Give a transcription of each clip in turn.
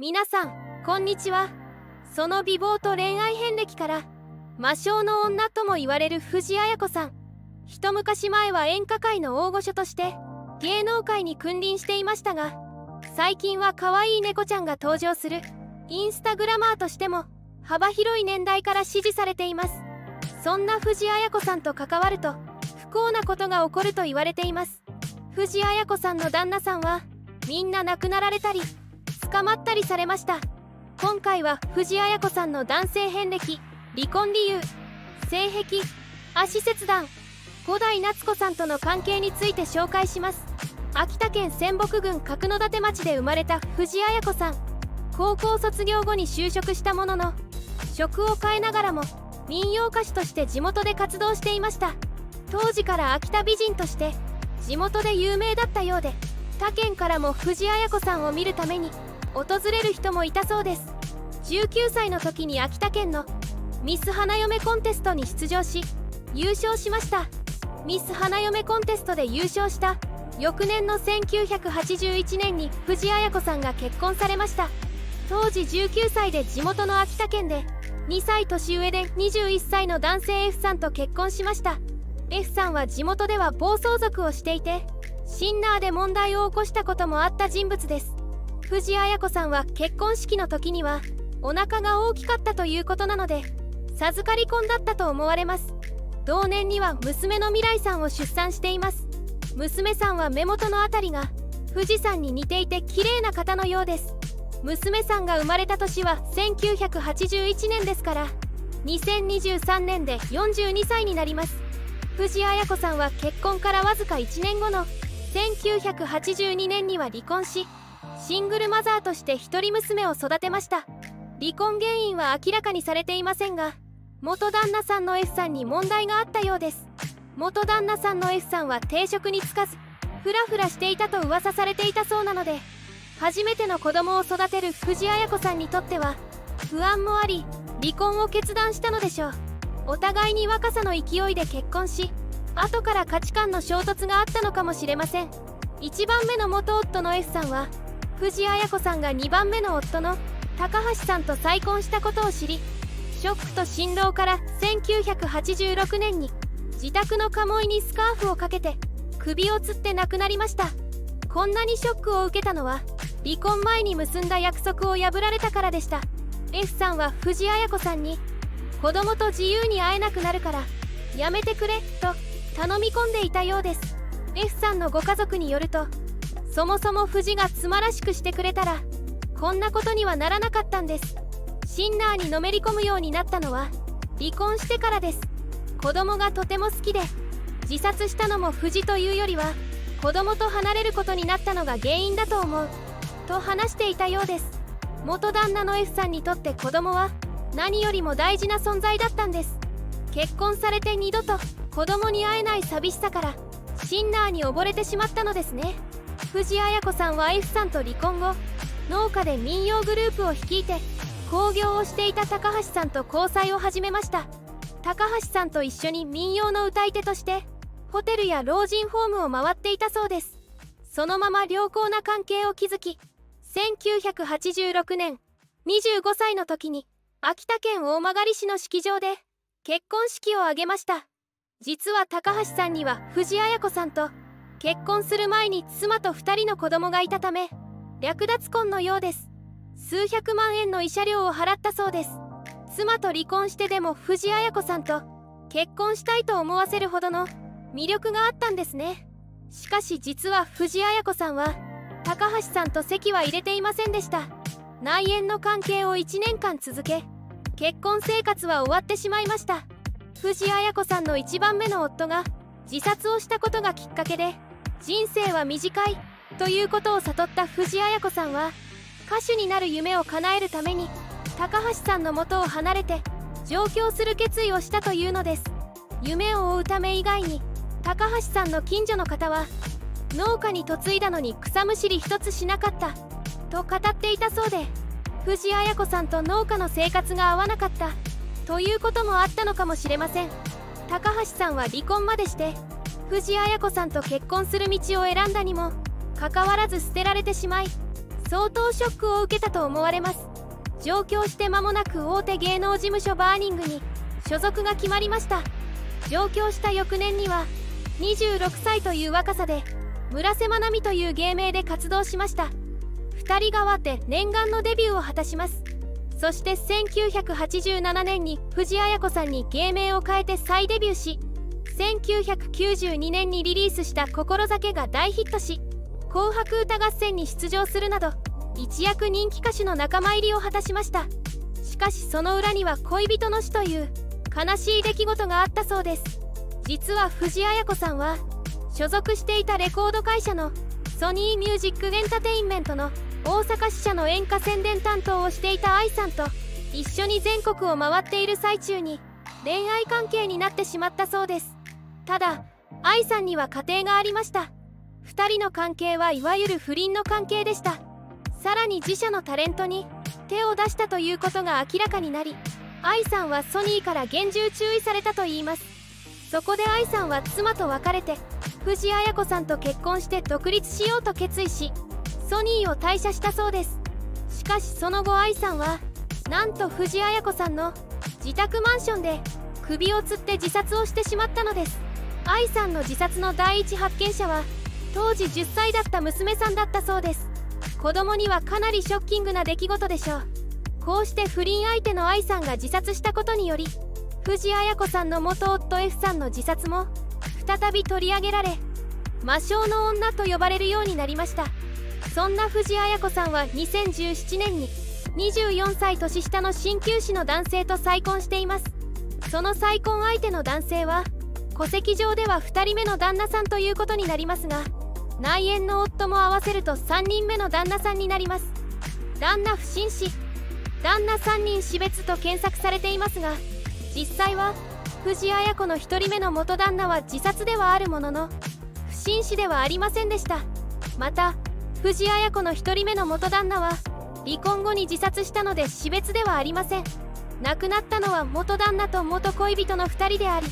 皆さんこんにちは。その美貌と恋愛遍歴から魔性の女とも言われる藤あや子さん。一昔前は演歌界の大御所として芸能界に君臨していましたが最近は可愛い猫ちゃんが登場するインスタグラマーとしても幅広い年代から支持されています。そんな藤あや子さんと関わると不幸なことが起こると言われています。藤あや子さんの旦那さんはみんな亡くなられたり捕まったりされました。今回は藤あや子さんの男性遍歴離婚理由性癖足切断五代夏子さんとの関係について紹介します。秋田県仙北郡角館町で生まれた藤あや子さん。高校卒業後に就職したものの職を変えながらも民謡歌手として地元で活動していました。当時から秋田美人として地元で有名だったようで他県からも藤あや子さんを見るために訪れる人もいたそうです。19歳の時に秋田県のミス花嫁コンテストに出場し優勝しました。ミス花嫁コンテストで優勝した翌年の1981年に藤あや子さんが結婚されました。当時19歳で地元の秋田県で2歳年上で21歳の男性 F さんと結婚しました。F さんは地元では暴走族をしていてシンナーで問題を起こしたこともあった人物です。藤あや子さんは結婚式の時にはお腹が大きかったということなので授かり婚だったと思われます。同年には娘の未来さんを出産しています。娘さんは目元のあたりが富士山に似ていて綺麗な方のようです。娘さんが生まれた年は1981年ですから2023年で42歳になります。藤あや子さんは結婚からわずか1年後の1982年には離婚しシングルマザーとして一人娘を育てました。離婚原因は明らかにされていませんが元旦那さんの F さんに問題があったようです。元旦那さんの F さんは定職に就かずフラフラしていたと噂されていたそうなので初めての子供を育てる藤あや子さんにとっては不安もあり離婚を決断したのでしょう。お互いに若さの勢いで結婚し後から価値観の衝突があったのかもしれません。1番目の元夫の F さんは藤あや子さんが2番目の夫の高橋さんと再婚したことを知りショックと心労から1986年に自宅の鴨居にスカーフをかけて首をつって亡くなりました。こんなにショックを受けたのは離婚前に結んだ約束を破られたからでした。F さんは藤あや子さんに子供と自由に会えなくなるからやめてくれと頼み込んでいたようです。F さんのご家族によるとそもそも藤が妻らしくしてくれたらこんなことにはならなかったんです。シンナーにのめり込むようになったのは離婚してからです。子供がとても好きで自殺したのも藤というよりは子供と離れることになったのが原因だと思うと話していたようです。元旦那の F さんにとって子供は何よりも大事な存在だったんです。結婚されて二度と子供に会えない寂しさからシンナーに溺れてしまったのですね。藤あや子さんは F さんと離婚後農家で民謡グループを率いて興行をしていた高橋さんと交際を始めました。高橋さんと一緒に民謡の歌い手としてホテルや老人ホームを回っていたそうです。そのまま良好な関係を築き1986年25歳の時に秋田県大曲市の式場で結婚式を挙げました。実は高橋さんには藤あや子さんと結婚する前に妻と2人の子供がいたため略奪婚のようです。数百万円の慰謝料を払ったそうです。妻と離婚してでも藤あや子さんと結婚したいと思わせるほどの魅力があったんですね。しかし実は藤あや子さんは高橋さんと籍は入れていませんでした。内縁の関係を1年間続け結婚生活は終わってしまいました。藤あや子さんの1番目の夫が自殺をしたことがきっかけで人生は短いということを悟った藤あや子さんは歌手になる夢を叶えるために高橋さんの元を離れて上京する決意をしたというのです。夢を追うため以外に高橋さんの近所の方は農家に嫁いだのに草むしり一つしなかった。と語っていたそうで藤あや子さんと農家の生活が合わなかった。ということもあったのかもしれません。高橋さんは離婚までして藤あや子さんと結婚する道を選んだにもかかわらず捨てられてしまい相当ショックを受けたと思われます。上京して間もなく大手芸能事務所バーニングに所属が決まりました。上京した翌年には26歳という若さで村瀬まなみという芸名で活動しました。2人がわって念願のデビューを果たします。そして1987年に藤あや子さんに芸名を変えて再デビューし1992年にリリースした「心酒」が大ヒットし「紅白歌合戦」に出場するなど一躍人気歌手の仲間入りを果たしました。しかしその裏には恋人の死という悲しい出来事があったそうです。実は藤あや子さんは所属していたレコード会社のソニーミュージックエンターテインメントの大阪支社の演歌宣伝担当をしていた愛さんと一緒に全国を回っている最中に恋愛関係になってしまったそうです。ただ愛さんには家庭がありました。2人の関係はいわゆる不倫の関係でした。さらに自社のタレントに手を出したということが明らかになり愛さんはソニーから厳重注意されたといいます。そこで愛さんは妻と別れて藤あや子さんと結婚して独立しようと決意しソニーを退社したそうです。しかしその後愛さんはなんと藤あや子さんの自宅マンションで首をつって自殺をしてしまったのです。愛さんの自殺の第一発見者は当時10歳だった娘さんだったそうです。子供にはかなりショッキングな出来事でしょう。こうして不倫相手の愛さんが自殺したことにより藤あや子さんの元夫 F さんの自殺も再び取り上げられ魔性の女と呼ばれるようになりました。そんな藤あや子さんは2017年に24歳年下の鍼灸師の男性と再婚しています。その再婚相手の男性は戸籍上では2人目の旦那さんということになりますが内縁の夫も合わせると3人目の旦那さんになります。旦那不審死旦那3人死別と検索されていますが実際は藤あや子の1人目の元旦那は自殺ではあるものの不審死ではありませんでした。また藤あや子の1人目の元旦那は離婚後に自殺したので死別ではありません。亡くなったのは元旦那と元恋人の2人であり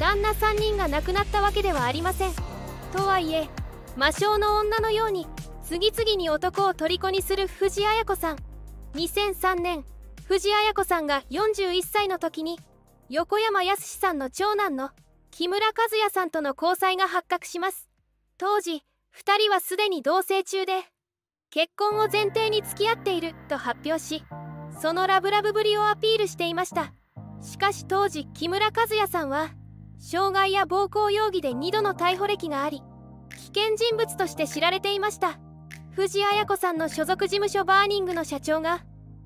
旦那3人が亡くなったわけではありません。とはいえ魔性の女のように次々に男を虜にする藤あや子さん。2003年藤あや子さんが41歳の時に横山やすしさんの長男の木村和也さんとの交際が発覚します。当時2人はすでに同棲中で結婚を前提に付き合っていると発表しそのラブラブぶりをアピールしていました。しかし当時木村和也さんは傷害や暴行容疑で2度の逮捕歴があり危険人物として知られていました。藤あや子さんの所属事務所バーニングの社長が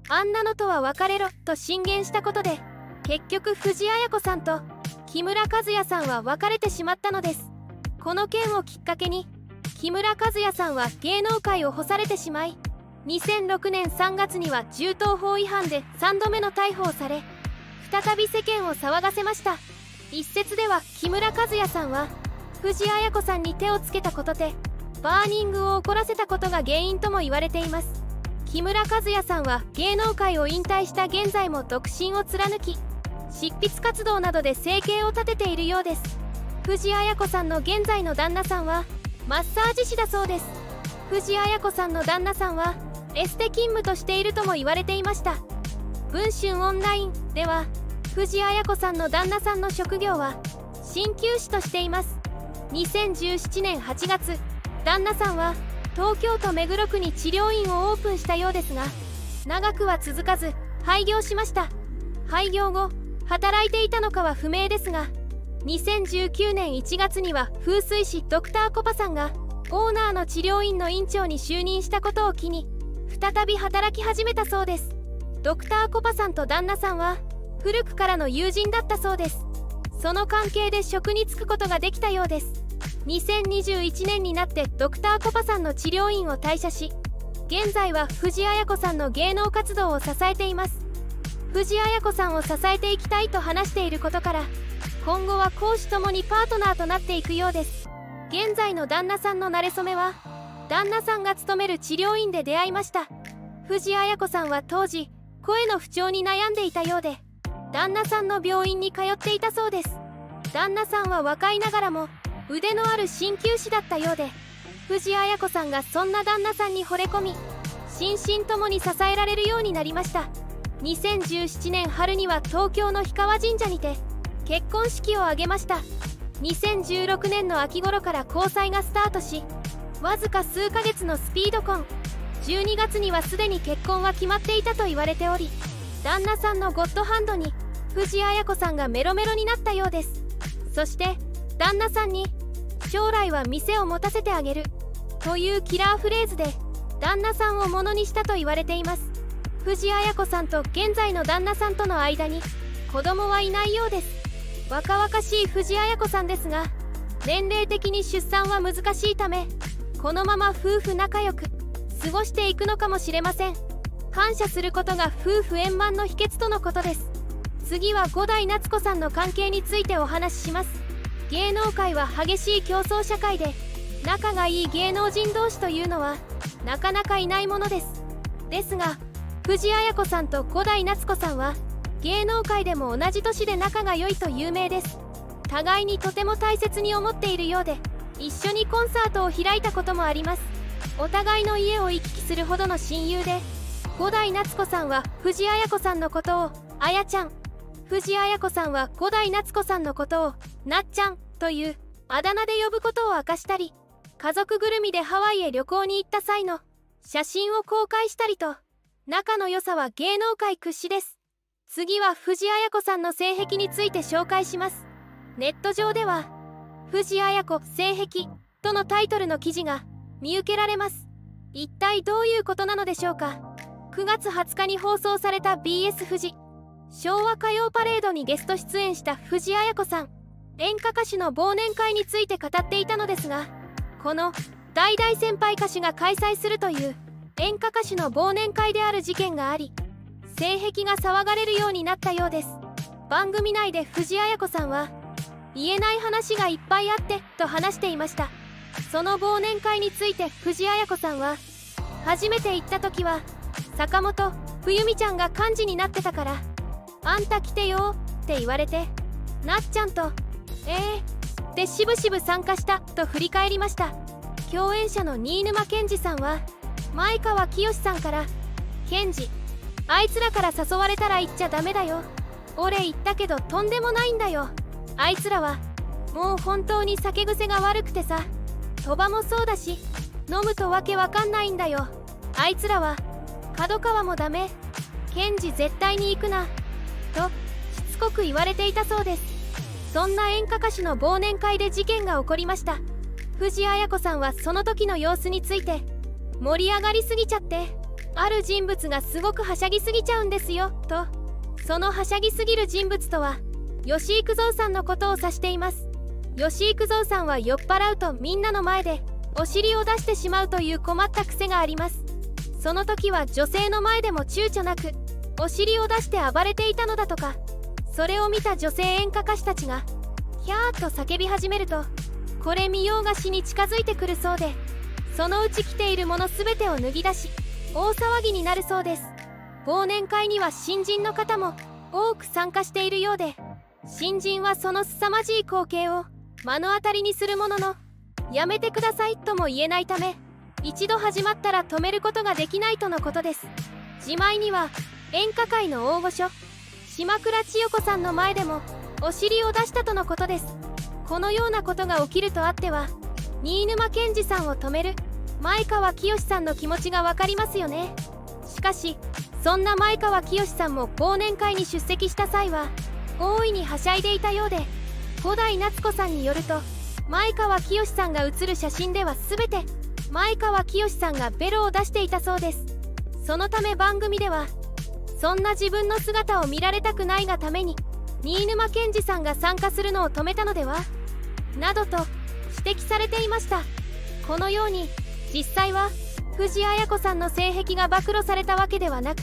あんなのとは別れろと進言したことで結局藤あや子さんと木村和也さんは別れてしまったのです。この件をきっかけに木村和也さんは芸能界を干されてしまい2006年3月には銃刀法違反で3度目の逮捕をされ再び世間を騒がせました。一説では木村和也さんは藤あや子さんに手をつけたことでバーニングを怒らせたことが原因とも言われています。木村和也さんは芸能界を引退した現在も独身を貫き執筆活動などで生計を立てているようです。藤あや子さんの現在の旦那さんはマッサージ師だそうです。藤あや子さんの旦那さんはエステ勤務としているとも言われていました。文春オンラインでは藤あや子さんの旦那さんの職業は鍼灸師としています。2017年8月旦那さんは東京都目黒区に治療院をオープンしたようですが長くは続かず廃業しました。廃業後働いていたのかは不明ですが2019年1月には風水師ドクターコパさんがオーナーの治療院の院長に就任したことを機に再び働き始めたそうです。ドクターコパさんと旦那さんは古くからの友人だったそうです。その関係で職に就くことができたようです。2021年になってドクターコパさんの治療院を退社し現在は藤あや子さんの芸能活動を支えています。藤あや子さんを支えていきたいと話していることから今後は講師ともにパートナーとなっていくようです。現在の旦那さんの馴れ初めは旦那さんが勤める治療院で出会いました。藤あや子さんは当時声の不調に悩んでいたようで旦那さんの病院に通っていたそうです。旦那さんは若いながらも腕のある鍼灸師だったようで藤あや子さんがそんな旦那さんに惚れ込み心身ともに支えられるようになりました。2017年春には東京の氷川神社にて結婚式を挙げました。2016年の秋頃から交際がスタートしわずか数ヶ月のスピード婚。12月にはすでに結婚は決まっていたと言われており旦那さんのゴッドハンドに藤あや子さんがメロメロになったようです。そして旦那さんに将来は店を持たせてあげるというキラーフレーズで旦那さんをものにしたと言われています。藤あや子さんと現在の旦那さんとの間に子供はいないようです。若々しい藤あや子さんですが年齢的に出産は難しいためこのまま夫婦仲良く過ごしていくのかもしれません。感謝することが夫婦円満の秘訣とのことです。次は五代夏子さんの関係についてお話しします。芸能界は激しい競争社会で仲がいい芸能人同士というのはなかなかいないものです。ですが藤あや子さんと五代夏子さんは芸能界でも同じ年で仲が良いと有名です。互いにとても大切に思っているようで一緒にコンサートを開いたこともあります。お互いの家を行き来するほどの親友で五代夏子さんは藤あや子さんのことをあやちゃん藤あや子さんは五代夏子さんのことをなっちゃんというあだ名で呼ぶことを明かしたり家族ぐるみでハワイへ旅行に行った際の写真を公開したりと仲の良さは芸能界屈指です。次は藤あや子さんの性癖について紹介します。ネット上では藤あや子性癖とのタイトルの記事が見受けられます。一体どういうことなのでしょうか。9月20日に放送された BS 富士。昭和歌謡パレードにゲスト出演した藤あや子さん。演歌歌手の忘年会について語っていたのですがこの大々先輩歌手が開催するという演歌歌手の忘年会である事件があり性癖が騒がれるようになったようです。番組内で藤あや子さんは言えない話がいっぱいあってと話していました。その忘年会について藤あや子さんは初めて行った時は坂本冬美ちゃんが幹事になってたからあんた来てよって言われてなっちゃんとえーってしぶしぶ参加したと振り返りました。共演者の新沼謙治さんは前川清さんから「賢治あいつらから誘われたら行っちゃダメだよ。俺言ったけどとんでもないんだよ。あいつらはもう本当に酒癖が悪くてさそばもそうだし飲むとわけわかんないんだよ。あいつらは角川もダメ。ケンジ絶対に行くな。としつこく言われていたそうです。そんな演歌歌手の忘年会で事件が起こりました。藤あや子さんはその時の様子について盛り上がりすぎちゃってある人物がすごくはしゃぎすぎちゃうんですよと。そのはしゃぎすぎる人物とは吉幾三さんのことを指しています。吉幾三さんは酔っ払うとみんなの前でお尻を出してしまうという困った癖があります。その時は女性の前でも躊躇なくお尻を出して暴れていたのだとか。それを見た女性演歌歌手たちがヒャーッと叫び始めるとこれ見ようがしに近づいてくるそうでそのうち着ているもの全てを脱ぎ出し大騒ぎになるそうです。忘年会には新人の方も多く参加しているようで新人はその凄まじい光景を目の当たりにするもののやめてくださいとも言えないため一度始まったら止めることができないとのことです。自前には演歌界の大御所島倉千代子さんの前でもお尻を出したとのことです。このようなことが起きるとあっては新沼謙治さんを止める前川清さんの気持ちが分かりますよね。しかしそんな前川清さんも忘年会に出席した際は大いにはしゃいでいたようで五代夏子さんによると前川清さんが写る写真では全て前川清さんがベロを出していたそうです。そのため番組ではそんな自分の姿を見られたくないがために新沼謙治さんが参加するのを止めたのでは？などと指摘されていました。このように実際は藤あや子さんの性癖が暴露されたわけではなく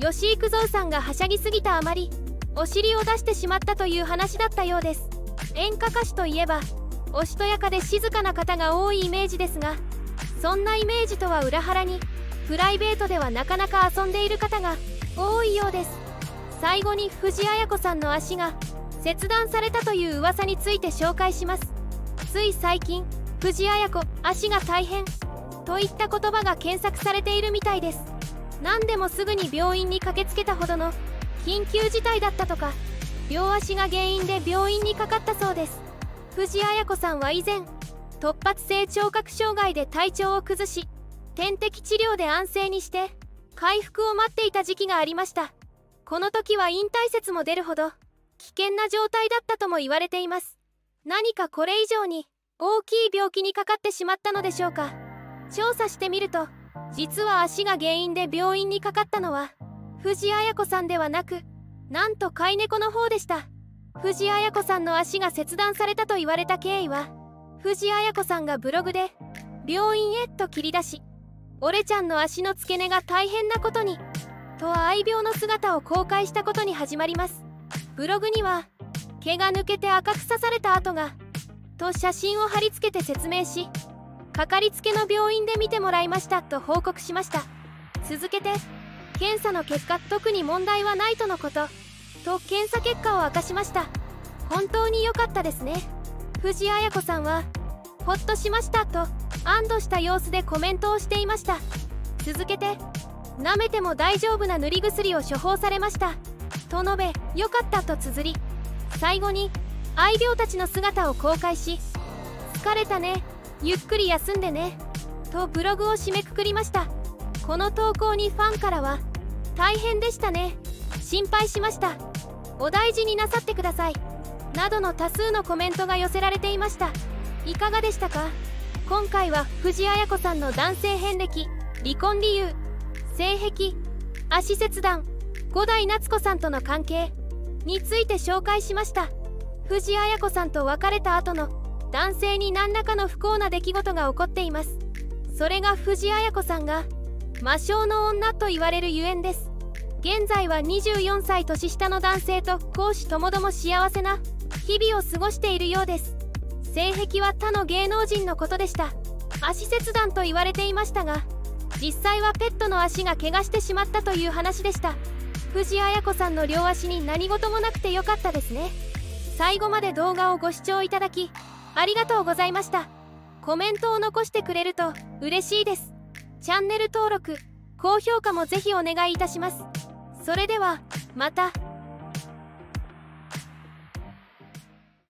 吉幾三さんがはしゃぎすぎたあまりお尻を出してしまったという話だったようです。演歌歌手といえばおしとやかで静かな方が多いイメージですがそんなイメージとは裏腹にプライベートではなかなか遊んでいる方が多いようです。最後に藤あや子さんの足が切断されたとい。う噂について紹介しますつい最近藤あや子足が大変。といった言葉が検索されているみたいです。何でもすぐに病院に駆けつけたほどの緊急事態だったとか両足が原因で病院にかかったそうです藤あや子さんは以前突発性聴覚障害で体調を崩し点滴治療で安静にして回復を待っていた時期がありました。この時は引退説も出るほど危険な状態だったとも言われています。何かこれ以上に大きい病気にかかってしまったのでしょうか。調査してみると実は足が原因で病院にかかったのは藤あや子さんではなくなんと飼い猫の方でした。藤あや子さんの足が切断されたと言われた経緯は藤あや子さんがブログで病院へと切り出し俺ちゃんの足の付け根が大変なことにと愛病の姿を公開したことに始まります。ブログには毛が抜けて赤く刺された跡がと写真を貼り付けて説明しかかりつけの病院で見てもらいましたと報告しました。続けて検査の結果特に問題はないとのことと検査結果を明かしました。本当に良かったですね。藤あや子さんはほっとしましたと安堵した様子でコメントをしていました。続けて舐めても大丈夫な塗り薬を処方されました。と述べ良かったと綴り最後に愛病たちの姿を公開し疲れたねゆっくり休んでねとブログを締めくくりました。この投稿にファンからは大変でしたね心配しました。お大事になさってくださいなどの多数のコメントが寄せられていました。いかがでしたか？今回は藤あや子さんの男性遍歴離婚理由性癖足切断五代夏子さんとの関係について紹介しました。藤あや子さんと別れた後の男性に何らかの不幸な出来事が起こっています。それが藤あや子さんが魔性の女と言われるゆえんです。現在は24歳年下の男性と公私ともども幸せな日々を過ごしているようです。性癖は他の芸能人のことでした。足切断と言われていましたが実際はペットの足が怪我してしまったという話でした。藤あや子さんの両足に何事もなくてよかったですね。最後まで動画をご視聴いただきありがとうございました。コメントを残してくれると嬉しいです。チャンネル登録高評価もぜひお願いいたします。それではまた。